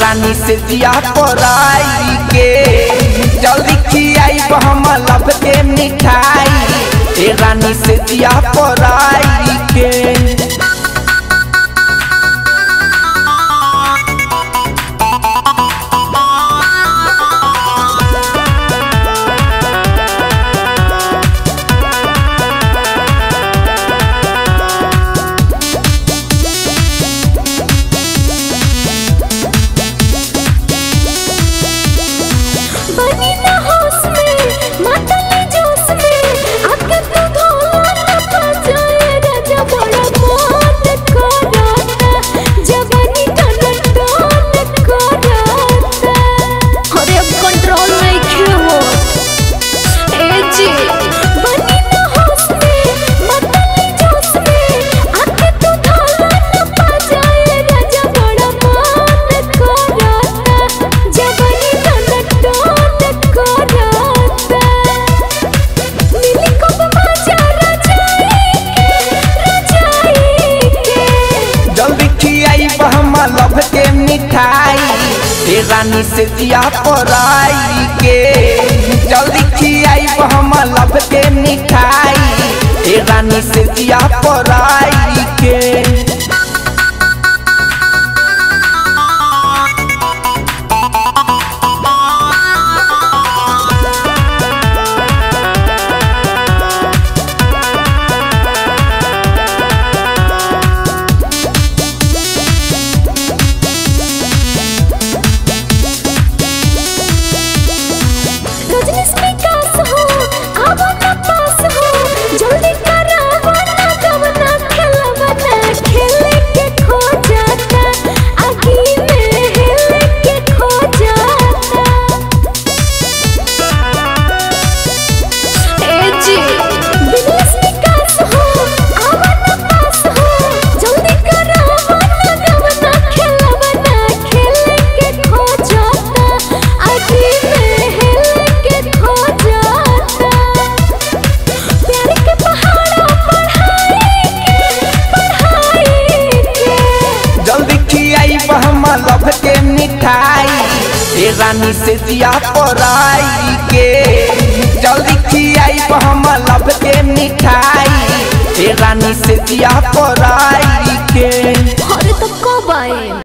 रानी से दिया पराई के। जल्दी की आई हम लब के मिठाई। रानी से दिया पर मिठाई रानी से दिया पराई के। जल्दी खियाई रानी से दिया पराई के। जल्दी की आई हमला।